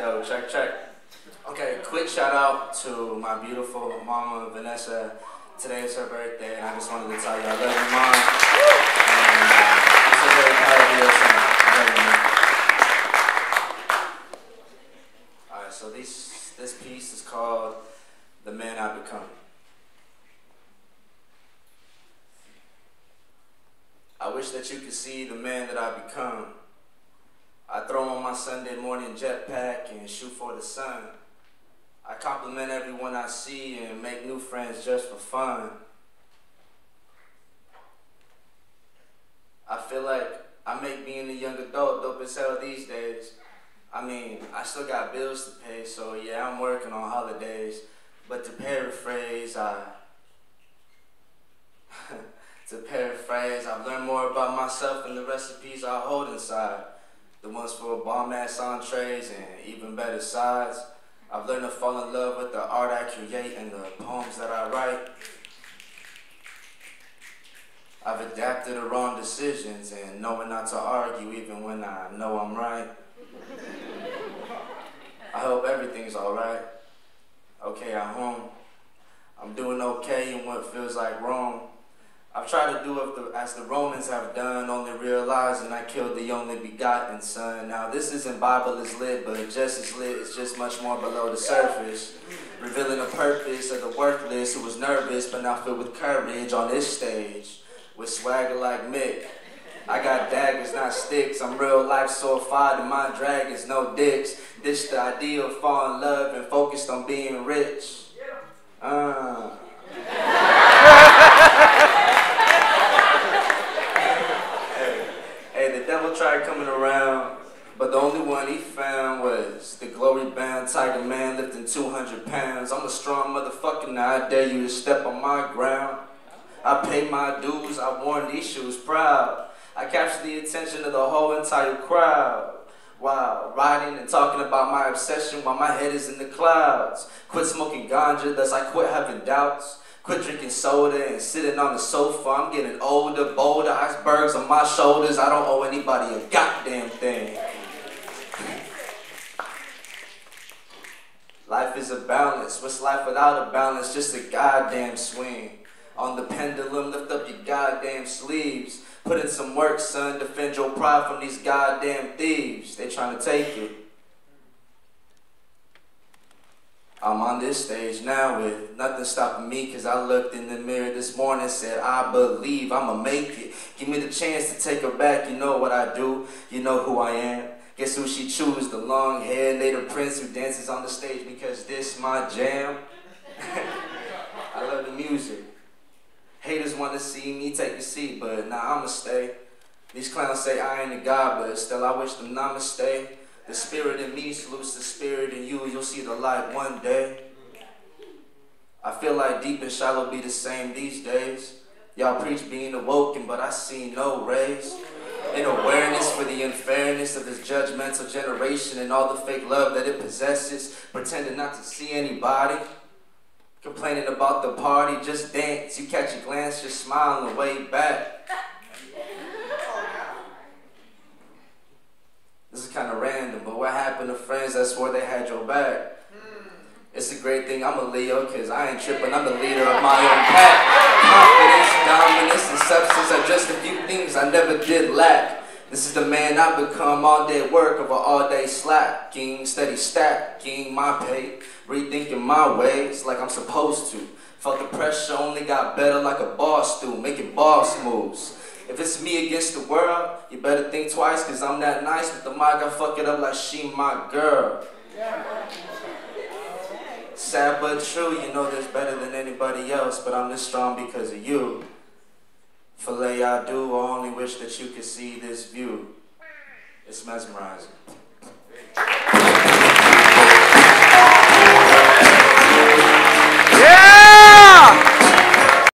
Yo, check, check. Okay, quick shout out to my beautiful mama, Vanessa. Today is her birthday, and I just wanted to tell you I love you, mom. And, uh, I'm so very proud of you, man. Alright, so this, this piece is called The Man I've Become. I wish that you could see the man that I've become. I throw on my Sunday morning jetpack and shoot for the sun. I compliment everyone I see and make new friends just for fun. I feel like I make being a young adult dope as hell these days. I mean, I still got bills to pay, so yeah, I'm working on holidays. But to paraphrase, I. to paraphrase, I've learned more about myself and the recipes I hold inside. The ones for bomb ass entrees and even better sides. I've learned to fall in love with the art I create and the poems that I write. I've adapted the wrong decisions and knowing not to argue even when I know I'm right. I hope everything's alright. Okay, I'm home. I'm doing okay in what feels like wrong. I've tried to do the, as the Romans have done, only realizing I killed the only begotten son. Now this isn't Bible is lit, but just as lit, it's just much more below the surface. Revealing the purpose of the worthless who was nervous but now filled with courage on this stage. With swagger like Mick. I got daggers, not sticks. I'm real life so fire and my dragons, no dicks. This the idea of falling in love and focused on being rich. Uh. tried coming around, but the only one he found was the bound tiger man lifting 200 pounds. I'm a strong motherfucker, now I dare you to step on my ground. I pay my dues, I worn these shoes proud. I captured the attention of the whole entire crowd. While riding and talking about my obsession while my head is in the clouds. Quit smoking ganja, thus I quit having doubts. Quit drinking soda and sitting on the sofa. I'm getting older, bolder, icebergs on my shoulders. I don't owe anybody a goddamn thing. Life is a Life without a balance? Just a goddamn swing. On the pendulum, lift up your goddamn sleeves. Put in some work, son. Defend your pride from these goddamn thieves. They trying to take it. I'm on this stage now with nothing stopping me because I looked in the mirror this morning said, I believe I'ma make it. Give me the chance to take her back. You know what I do. You know who I am. Guess who she choose? The long hair native prince who dances on the stage because this my jam. I love the music. Haters want to see me take a seat, but nah, I'ma stay. These clowns say I ain't a god, but still I wish them namaste. The spirit in me salutes the spirit in you. You'll see the light one day. I feel like deep and shallow be the same these days. Y'all preach being awoken, but I see no rays. In awareness for the unfairness of this judgmental generation and all the fake love that it possesses, pretending not to see anybody. Complaining about the party, just dance. You catch a glance, just smile on the way back. This is kind of random, but what happened to friends that swore they had your back? Hmm. It's a great thing I'm a Leo, cause I ain't tripping, I'm the leader of my own pack. Confidence, dominance, and substance things I never did lack. This is the man I become, all day work of an all day slacking, steady stacking my pay, rethinking my ways like I'm supposed to. Felt the pressure, only got better like a boss do, making boss moves. If it's me against the world, you better think twice, cause I'm that nice with the mic, I fuck it up like she my girl. Sad but true, you know this better than anybody else, but I'm this strong because of you. Filet I do, I only wish that you could see this view. It's mesmerizing.